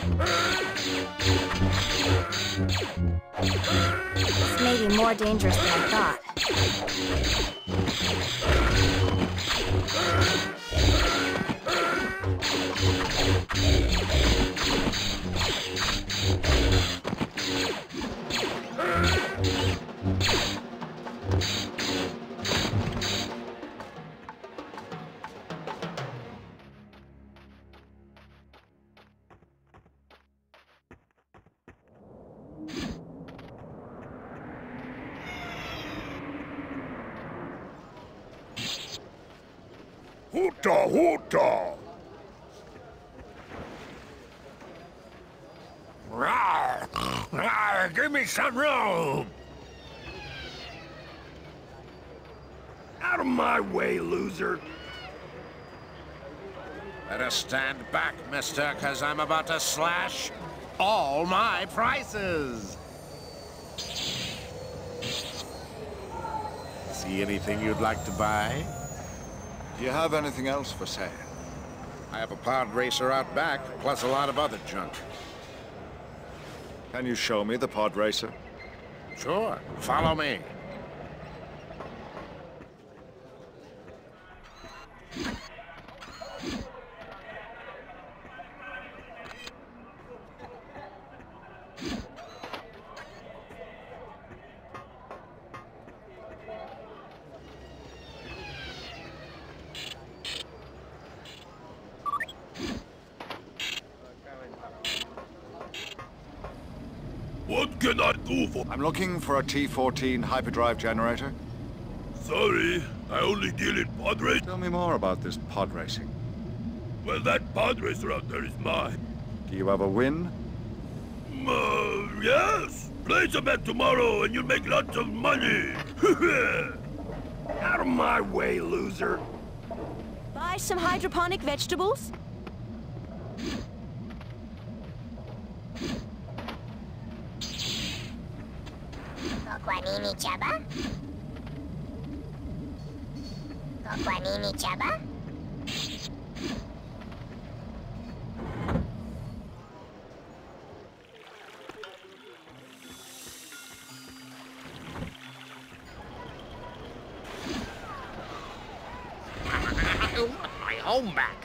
This may be more dangerous than I thought. Back, mister, because I'm about to slash all my prices. See anything you'd like to buy? Do you have anything else for sale? I have a pod racer out back, plus a lot of other junk. Can you show me the pod racer? Sure, follow me. What can I do for... I'm looking for a T-14 hyperdrive generator. Sorry, I only deal in pod race. Tell me more about this pod racing. Well, that pod racer out there is mine. Do you ever win? Uh, yes. Place a bet tomorrow and you'll make lots of money. Out of my way, loser. Buy some hydroponic vegetables? Chaba? Kokwanini Chaba? I want my home back.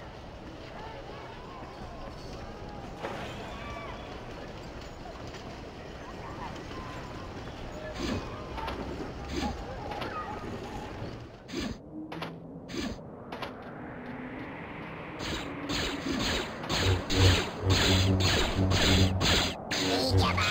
Ni Chaba!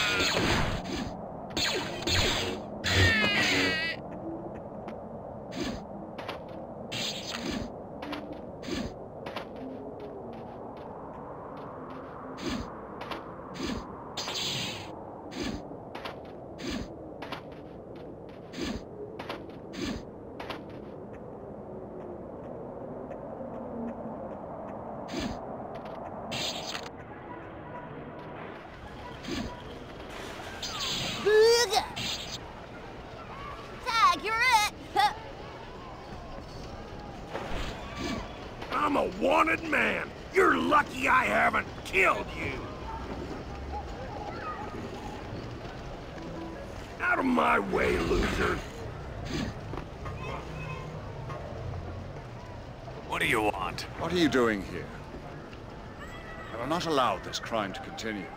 Tag, you're it! I'm a wanted man. You're lucky I haven't killed you. Out of my way, loser. What do you want? What are you doing here? I will not allow this crime to continue.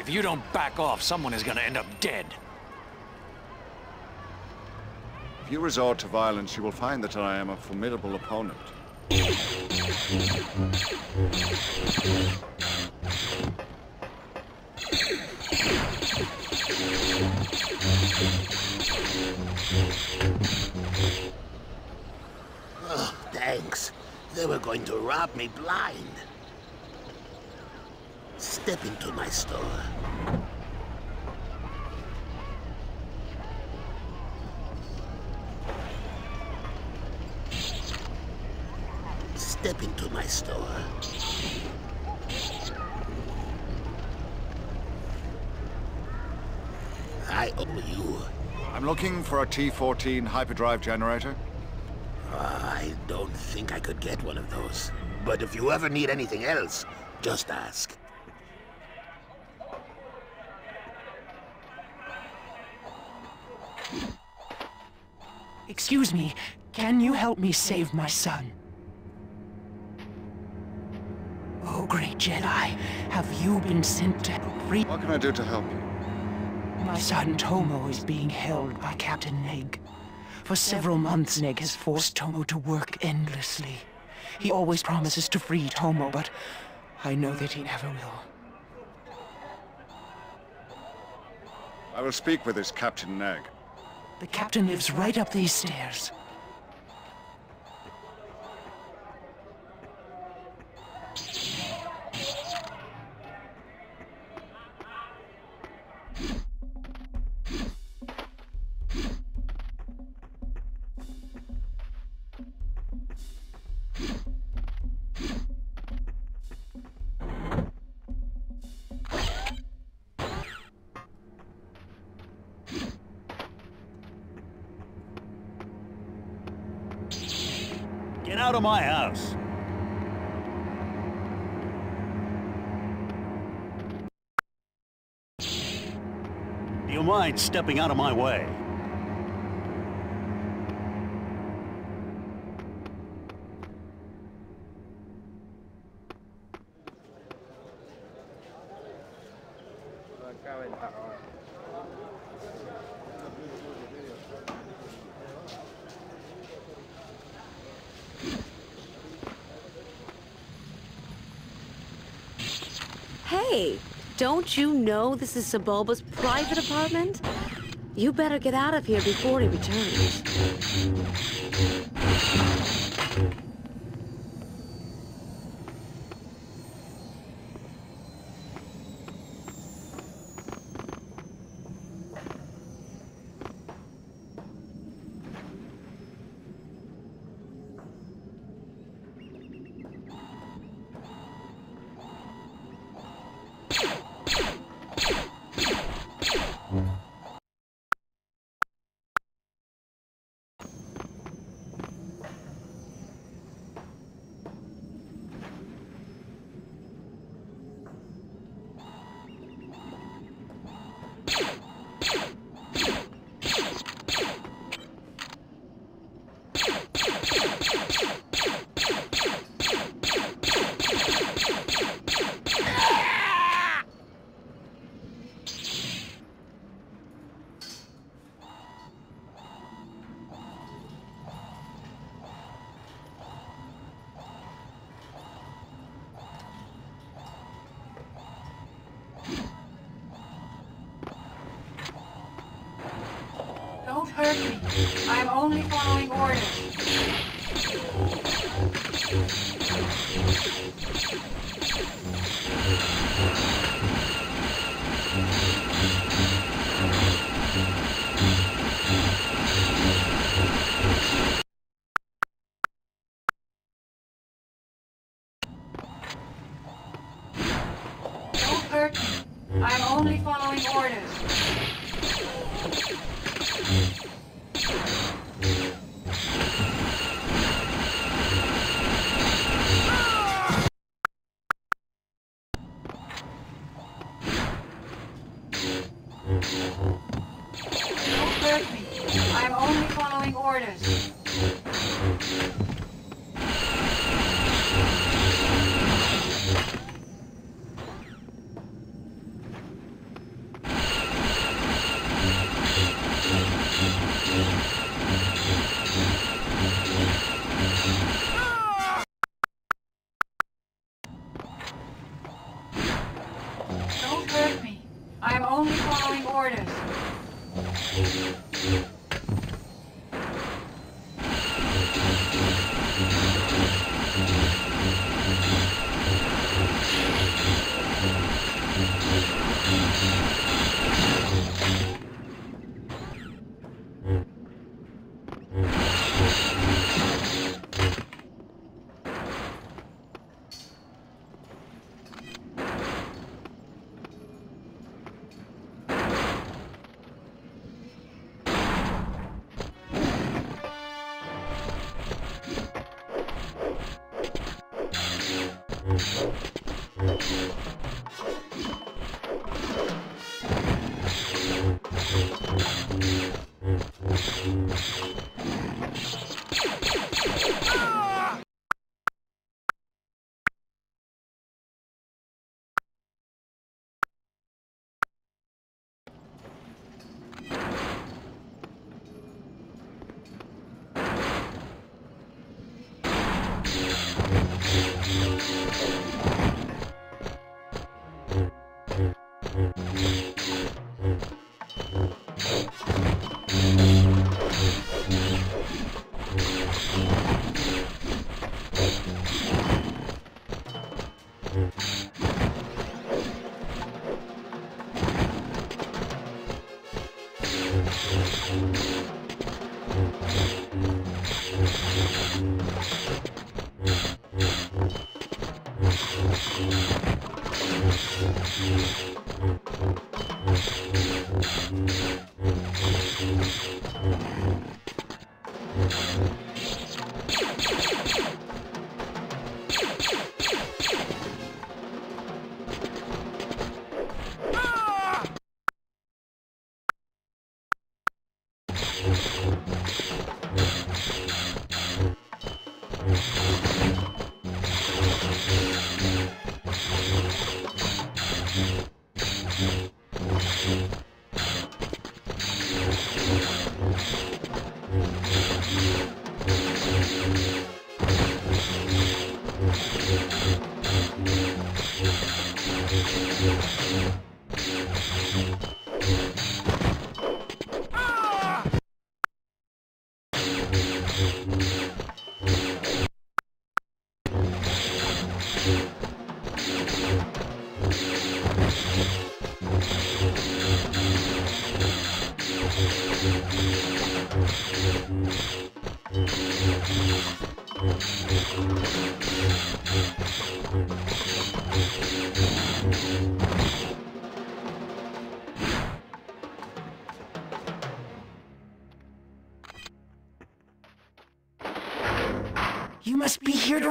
If you don't back off, someone is gonna end up dead. If you resort to violence, you will find that I am a formidable opponent. Oh, thanks. They were going to rob me blind. Step into my store. step into my store. I owe you. I'm looking for a T-14 hyperdrive generator. Uh, I don't think I could get one of those. But if you ever need anything else, just ask. Excuse me, can you help me save my son? Jedi, have you been sent to help free What can I do to help you? my son Tomo is being held by Captain Neg. For several months, Neg has forced Tomo to work endlessly. He always promises to free Tomo, but I know that he never will. I will speak with this Captain Nag. The captain lives right up these stairs. You mind stepping out of my way? Hey, don't you know this is Sebulba's private apartment? You better get out of here before he returns. I'm only following orders.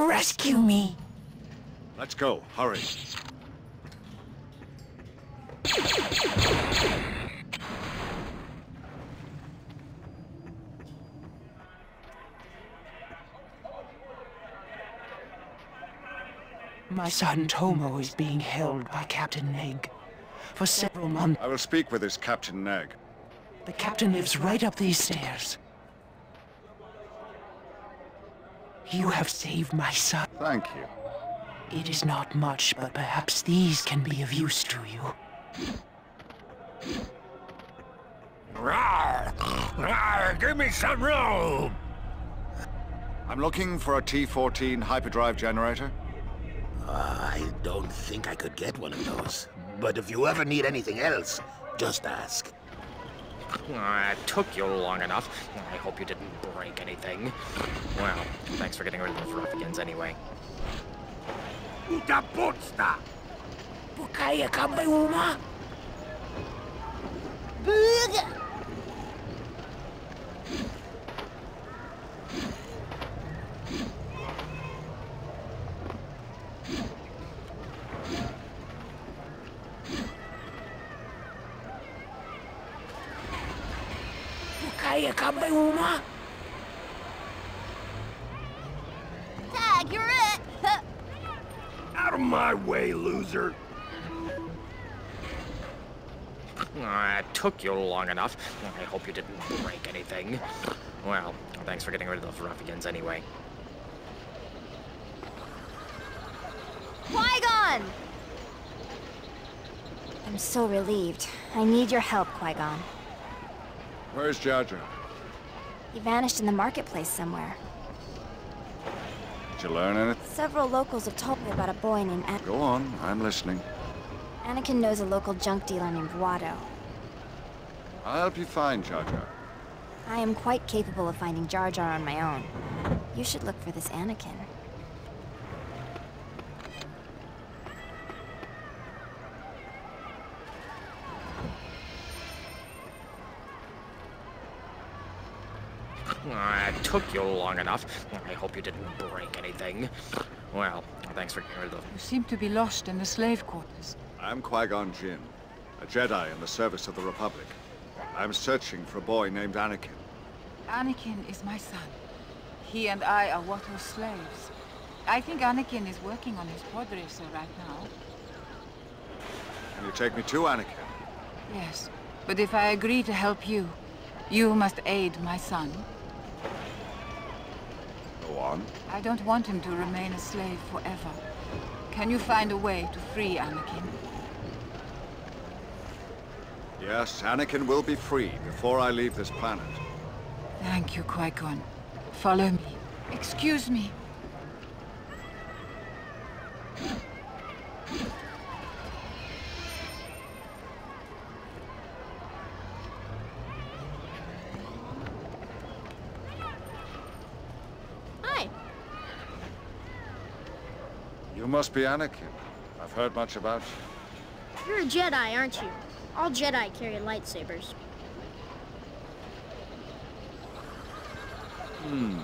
To rescue me. Let's go. Hurry. My son Tomo is being held by Captain Neg. For several months, I will speak with this Captain Neg. the captain lives right up these stairs. You have saved my son. Thank you. It is not much, but perhaps these can be of use to you. Rawr! Rawr! Give me some room! I'm looking for a T-14 hyperdrive generator. I don't think I could get one of those. But if you ever need anything else, just ask. Uh, it took you long enough. I hope you didn't break anything. Well, thanks for getting rid of those ruffians anyway. Uta podsta! Bukaya ka ba, Uma? Bukaya ka ba, Uma? Tag, you're it! Out of my way, loser! Uh, it took you long enough. I hope you didn't break anything. Well, thanks for getting rid of those ruffians anyway. Qui-Gon! I'm so relieved. I need your help, Qui-Gon. Where's Jar Jar? He vanished in the marketplace somewhere. Did you learn anything? Several locals have told me about a boy named An Go on, I'm listening. Anakin knows a local junk dealer named Watto. I'll help you find Jar Jar. I am quite capable of finding Jar Jar on my own. You should look for this Anakin. Uh, it took you long enough. I hope you didn't break anything. Well, thanks for getting rid of those. You seem to be lost in the slave quarters. I'm Qui-Gon Jinn, a Jedi in the service of the Republic. I'm searching for a boy named Anakin. Anakin is my son. He and I are Watto's slaves. I think Anakin is working on his pod racer right now. Can you take me to Anakin? Yes, but if I agree to help you, you must aid my son. On. I don't want him to remain a slave forever. Can you find a way to free Anakin? Yes, Anakin will be free before I leave this planet. Thank you, Qui-Gon. Follow me. Excuse me. You must be Anakin. I've heard much about you. You're a Jedi, aren't you? All Jedi carry lightsabers. Hmm.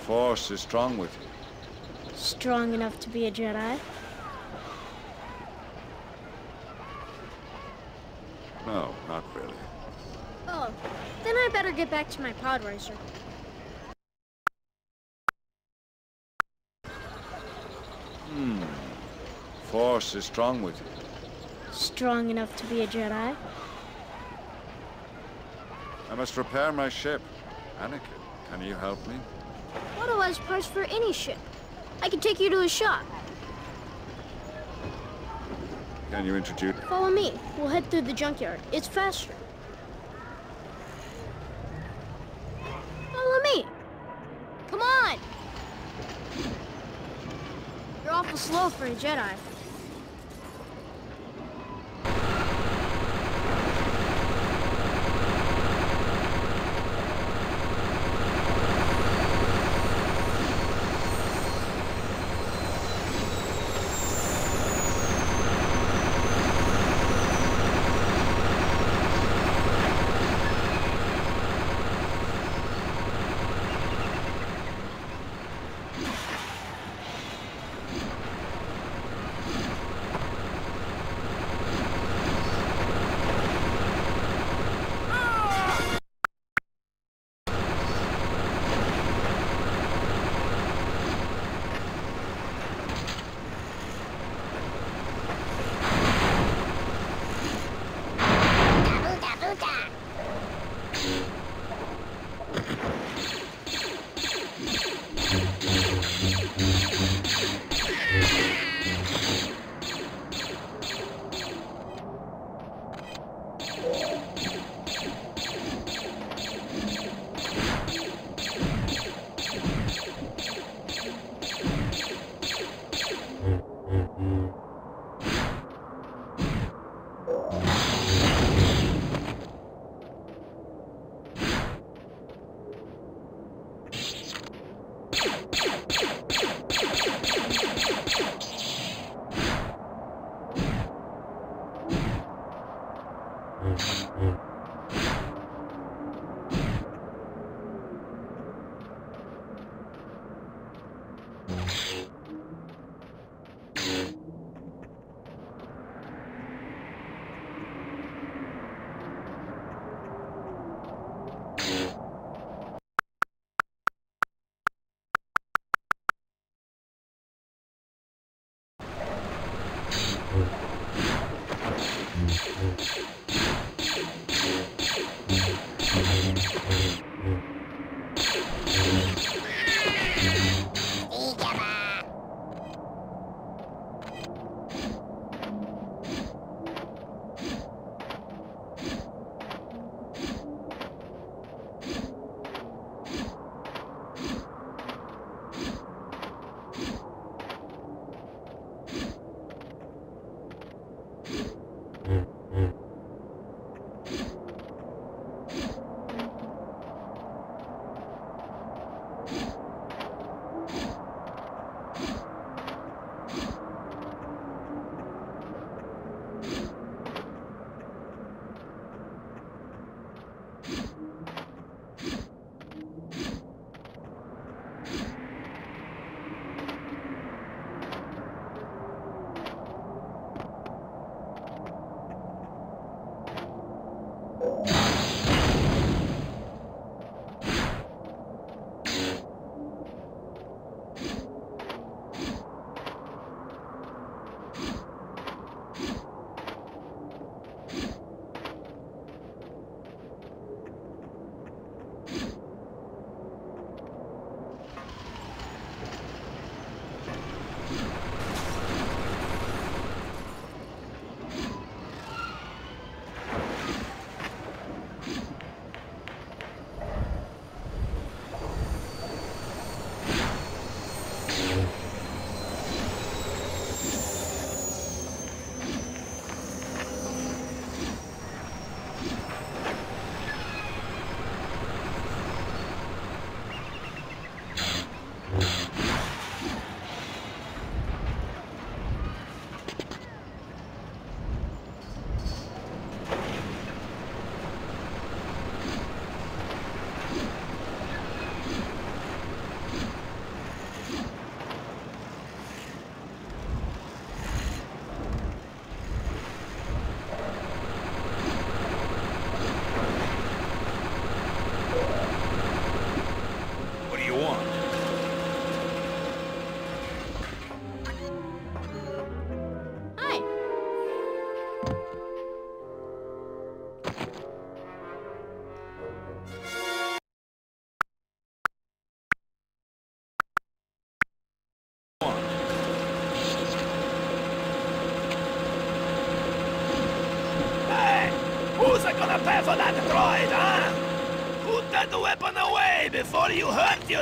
Force is strong with you. Strong enough to be a Jedi? No, not really. Oh, then I better get back to my pod racer. Force is strong with you. Strong enough to be a Jedi? I must repair my ship. Anakin, can you help me? Watto has parts for any ship. I can take you to a shop. Can you introduce... Follow me. We'll head through the junkyard. It's faster. Follow me. Come on! You're awful slow for a Jedi.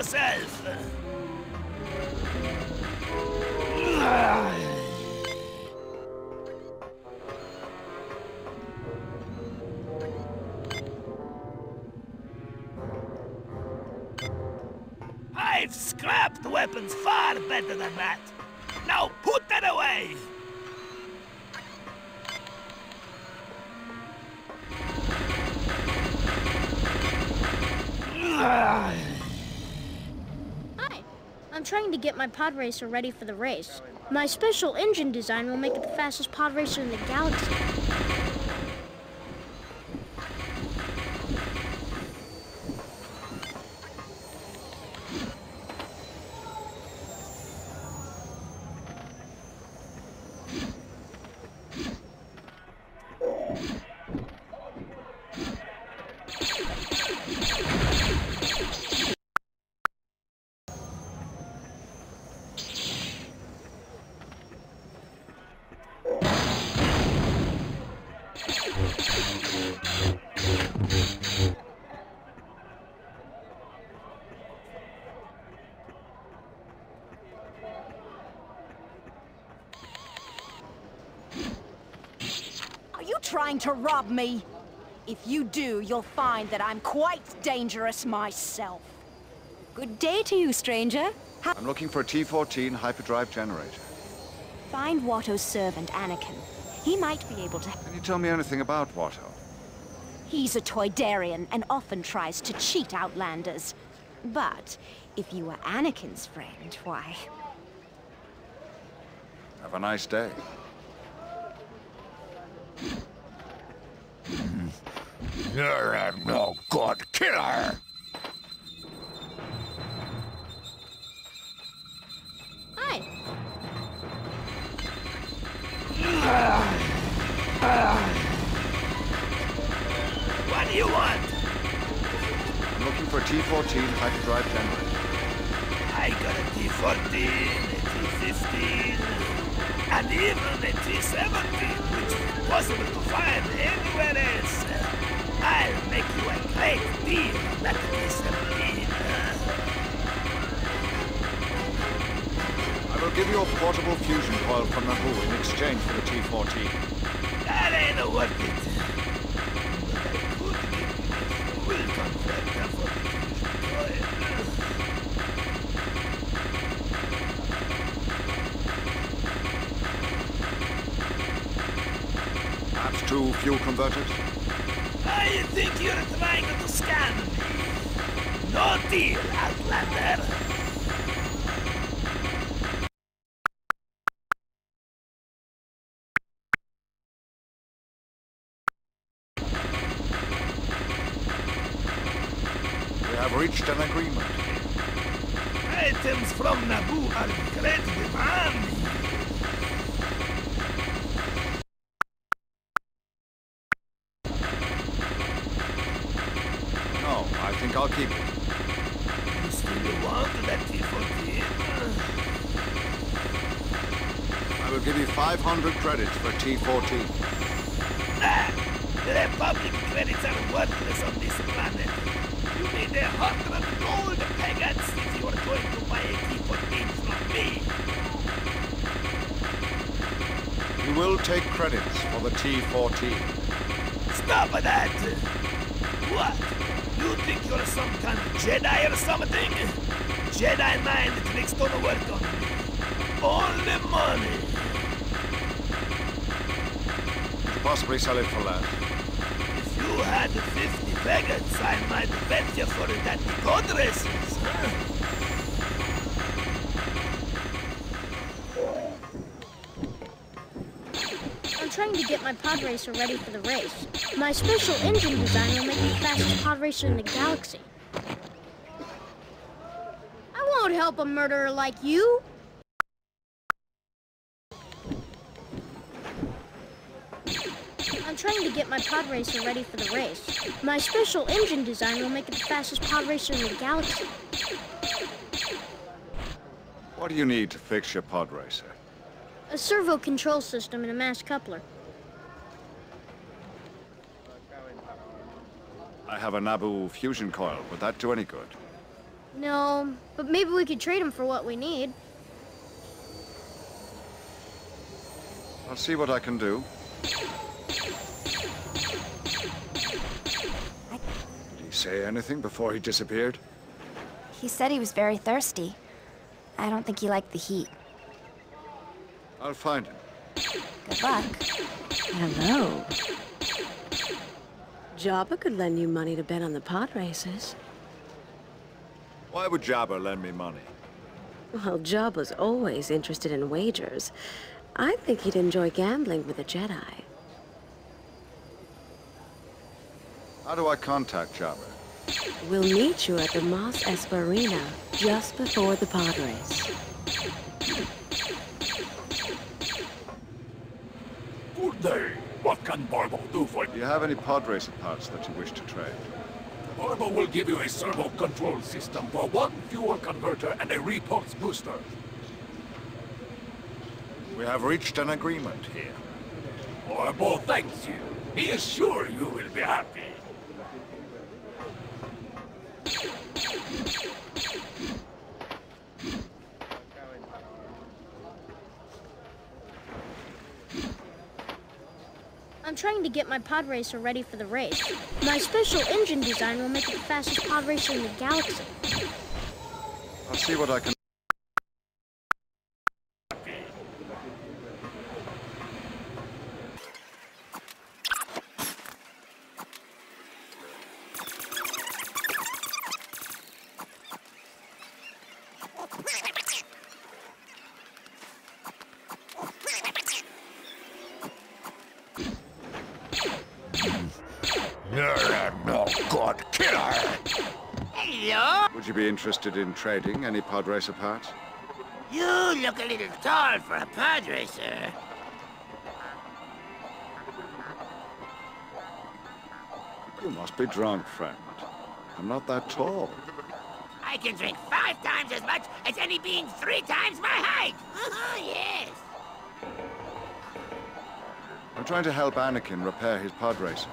Yourself. Pod racer ready for the race. My special engine design will make it the fastest pod racer in the galaxy. Trying to rob me? If you do, you'll find that I'm quite dangerous myself. Good day to you, stranger. I'm looking for a T-14 hyperdrive generator. Find Watto's servant, Anakin. He might be able to... Can you tell me anything about Watto? He's a Toydarian and often tries to cheat Outlanders. But if you were Anakin's friend, why... Have a nice day. You're a no good killer. Hi. What do you want? I'm looking for T14 hyperdrive generator. I got a T-14, a T-15, and even a T-17, which is impossible to find anywhere else. I'll make you a great deal on that T-17. I will give you a portable fusion coil from Naboo in exchange for the T-14. That ain't worth it. Two fuel converters? I think you're trying to scam me. No deal, Outlander. Will give you 500 credits for T-14. Nah, the Republic credits are worthless on this planet. You need a hundred gold peggats if you are going to buy a T-14 from me. You will take credits for the T-14. Stop that! What? You think you're some kind of Jedi or something? Jedi mind tricks don't work on me. Only money. Could possibly sell it for less? If you had 50 peggats, I might bet you for it that code races, huh? I'm trying to get my pod racer ready for the race. My special engine design will make me the fastest pod racer in the galaxy. I won't help a murderer like you. My pod racer ready for the race. My special engine design will make it the fastest pod racer in the galaxy. What do you need to fix your pod racer? A servo control system and a mass coupler. I have a Naboo fusion coil. Would that do any good? No, but maybe we could trade them for what we need. I'll see what I can do. Say anything before he disappeared? He said he was very thirsty. I don't think he liked the heat. I'll find him. Good luck. Hello. Jabba could lend you money to bet on the pod races. Why would Jabba lend me money? Well, Jabba's always interested in wagers. I think he'd enjoy gambling with a Jedi. How do I contact Jabba? We'll meet you at the Mos Espa Arena just before the pod race. Good day. What can Barbo do for you? Do you have any pod racer parts that you wish to trade? Barbo will give you a servo control system for one fuel converter and a repulse booster. We have reached an agreement here. Barbo thanks you. He is sure you will be happy. I'm trying to get my pod racer ready for the race. My special engine design will make it the fastest pod racer in the galaxy. I'll see what I can... You're a no-good killer. Hello? Would you be interested in trading any pod racer parts? You look a little tall for a pod racer. You must be drunk, friend. I'm not that tall. I can drink five times as much as any being three times my height. Oh yes. I'm trying to help Anakin repair his pod racer.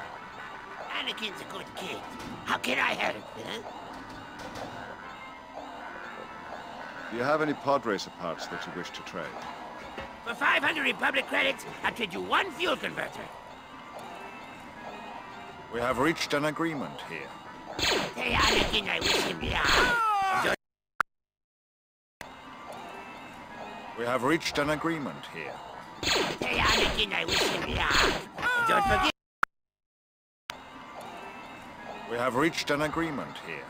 Anakin's a good kid. How can I help? Huh? Do you have any pod racer parts that you wish to trade? For 500 Republic credits, I'll trade you one fuel converter. We have reached an agreement here. Hey, Anakin, I wish him luck. Ah! We have reached an agreement here. Hey, Anakin, I wish him luck. Ah! Don't forget... We have reached an agreement here.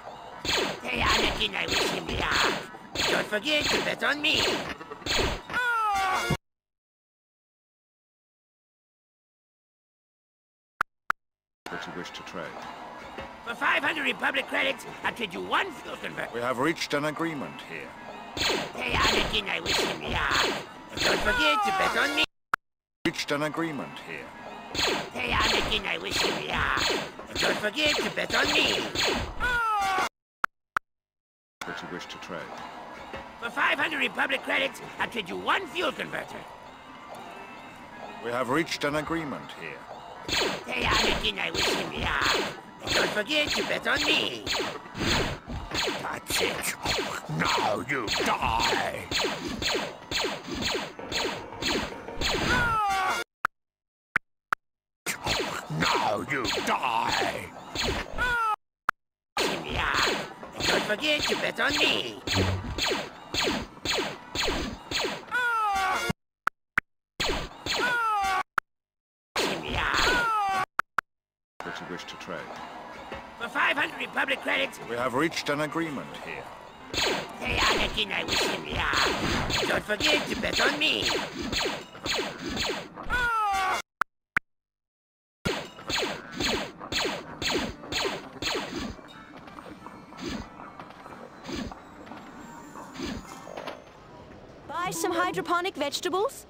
Hey, Anakin, I wish him luck. Don't forget to bet on me. That you wish to trade. For 500 Republic credits, I'll trade you one fuel converter. We have reached an agreement here. Hey, Anakin, I wish him luck. Don't forget to bet on me. Reached an agreement here. Hey, Anakin, I wish him luck. Don't forget to bet on me. That you wish to trade. For 500 Republic credits, I'll trade you one fuel converter. We have reached an agreement here. Hey, Anakin, I wish him luck. Don't forget to bet on me. That's it. Now you die. Now you die. Him don't forget to bet on me. Him luck. That you wish to trade. For 500 Republic credits, We have reached an agreement here. Hey, Anakin, I wish him luck. Don't forget to bet on me. Buy some hydroponic vegetables?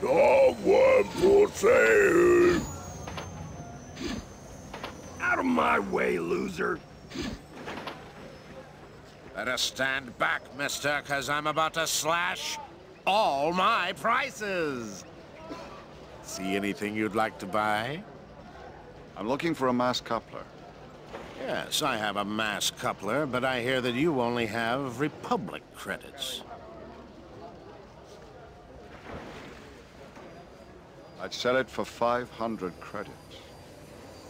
Dog one for sale. Out of my way, loser. Better stand back, mister, because I'm about to slash all my prices. See anything you'd like to buy? I'm looking for a mass coupler. Yes, I have a mass coupler, but I hear that you only have Republic credits. I'd sell it for 500 credits.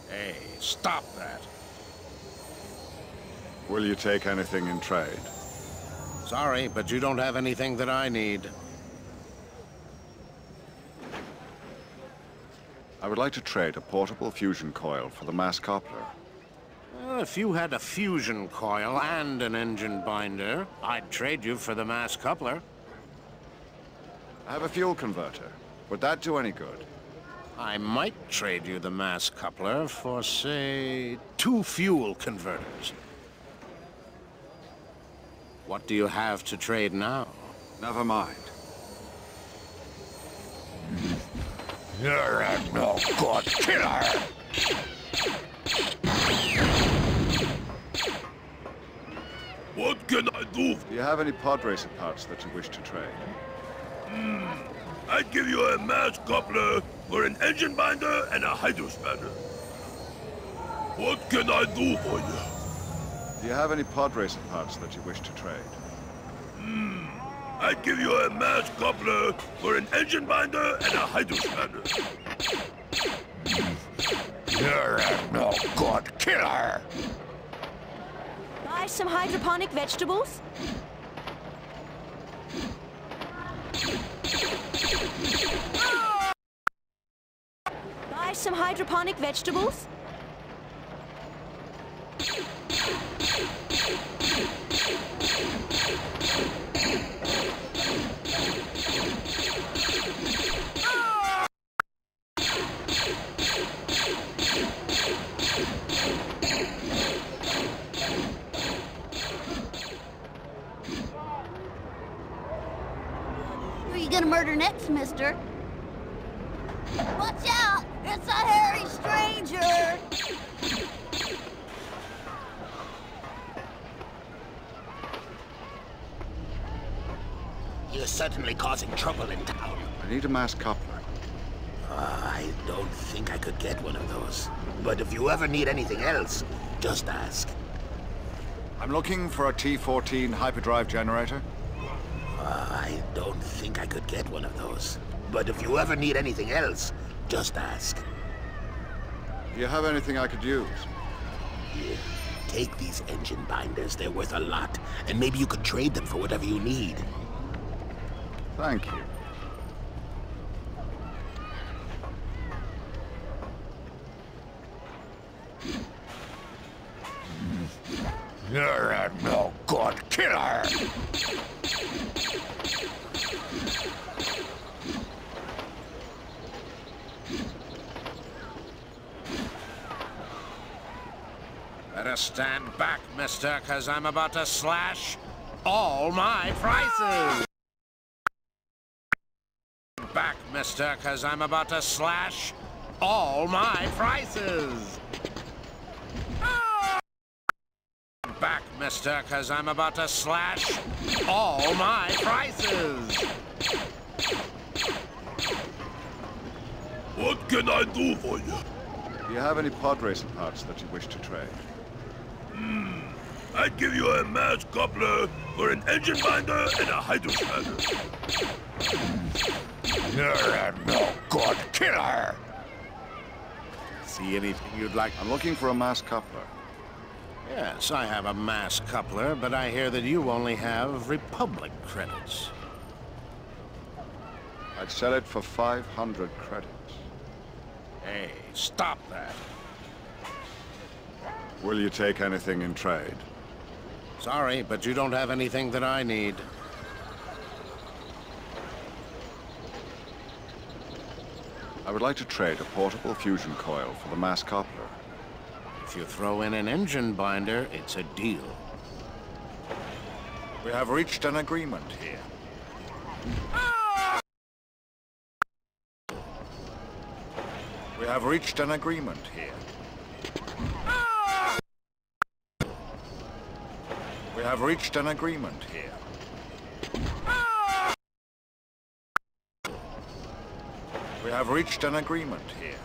Hey, stop that. Will you take anything in trade? Sorry, but you don't have anything that I need. I would like to trade a portable fusion coil for the mass coupler. Well, if you had a fusion coil and an engine binder, I'd trade you for the mass coupler. I have a fuel converter. Would that do any good? I might trade you the mass coupler for, say, two fuel converters. What do you have to trade now? Never mind. You're a no-good killer! What can I do? Do you have any pod racer parts that you wish to trade? Hmm. I'd give you a mass coupler for an engine binder and a hydrospanner. What can I do for you? Do you have any pod racer parts that you wish to trade? Hmm. I'd give you a mass coupler for an engine binder and a hydrospanner. You're a no-good killer! Buy some hydroponic vegetables? Buy some hydroponic vegetables? You're certainly causing trouble in town. I need a mass coupler. Uh, I don't think I could get one of those. But if you ever need anything else, just ask. I'm looking for a T-14 hyperdrive generator. Uh, I don't think I could get one of those. But if you ever need anything else, just ask. Do you have anything I could use? Here, take these engine binders. They're worth a lot. And maybe you could trade them for whatever you need. Thank you. You're a no-good killer! Better stand back, mister, because I'm about to slash all my prices. Back, mister, because I'm about to slash all my prices. Back, mister, because I'm about to slash all my prices. What can I do for you? Do you have any pod racer parts that you wish to trade? Hmm. I'd give you a mass coupler for an engine binder and a hydrospanner. You're a no-good killer! See anything you'd like? I'm looking for a mass coupler. Yes, I have a mass coupler, but I hear that you only have Republic credits. I'd sell it for 500 credits. Hey, stop that. Will you take anything in trade? Sorry, but you don't have anything that I need. I would like to trade a portable fusion coil for the mass coupler. If you throw in an engine binder, it's a deal. We have reached an agreement here. Ah! We have reached an agreement here. We We have reached an agreement here. We have reached an agreement here.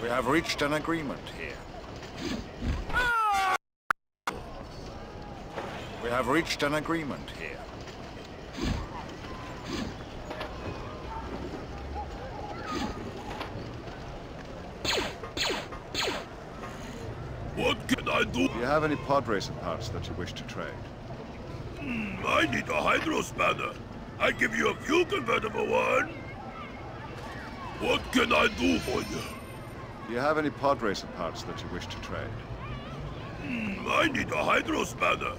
We have reached an agreement here. We have reached an agreement here. What can I do? Do you have any pod racing parts that you wish to trade? Hmm, I need a hydro spanner. I give you a fuel converter for one. What can I do for you? Do you have any pod racing parts that you wish to trade? Hmm, I need a hydro spanner.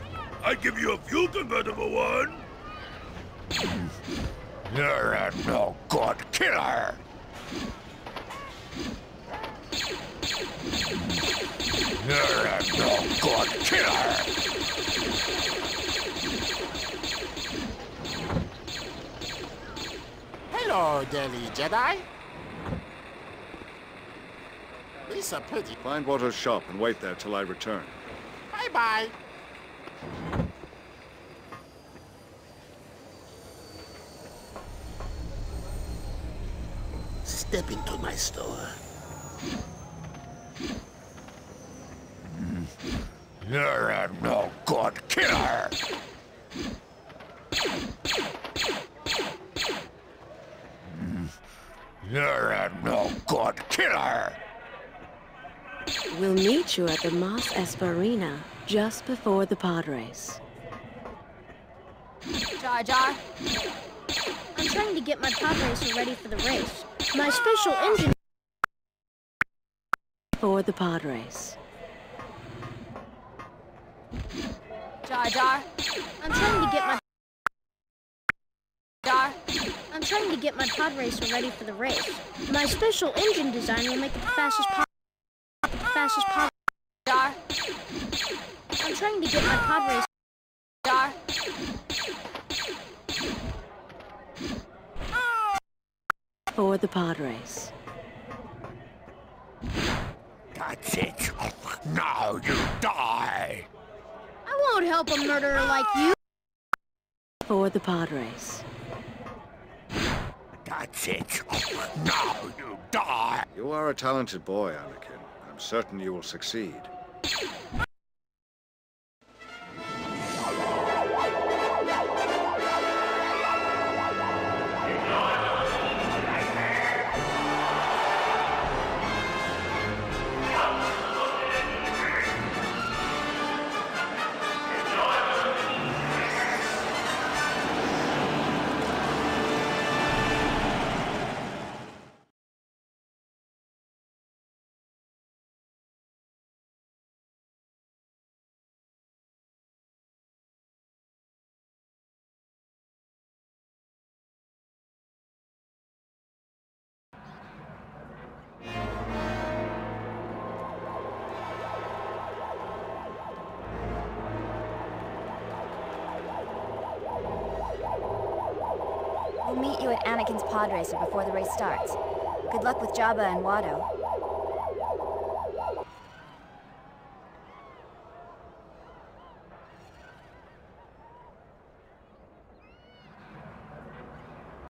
I give you a fuel converter for one. You're a no-good killer! You're a no-good killer! Hello, Delhi Jedi. It's a pity. Find Watto's shop and wait there till I return. Bye-bye. Step into my store. You're a no-good killer! You're a no-good killer! We'll meet you at the Mos Espa Arena just before the pod race. Jar Jar. I'm trying to get my pod racer ready for the race. My special engine... For the pod race. Jar Jar. I'm trying to get my... Jar. I'm trying to get my pod racer ready for the race. My special engine design will make it the fastest pod... The fastest pod... Jar. I'm trying to get my pod racer... Dar. For the pod race. Murderer like you. For the pod race. That's it. Now you die! You are a talented boy, Anakin. I'm certain you will succeed. Before the race starts. Good luck with Jabba and Watto.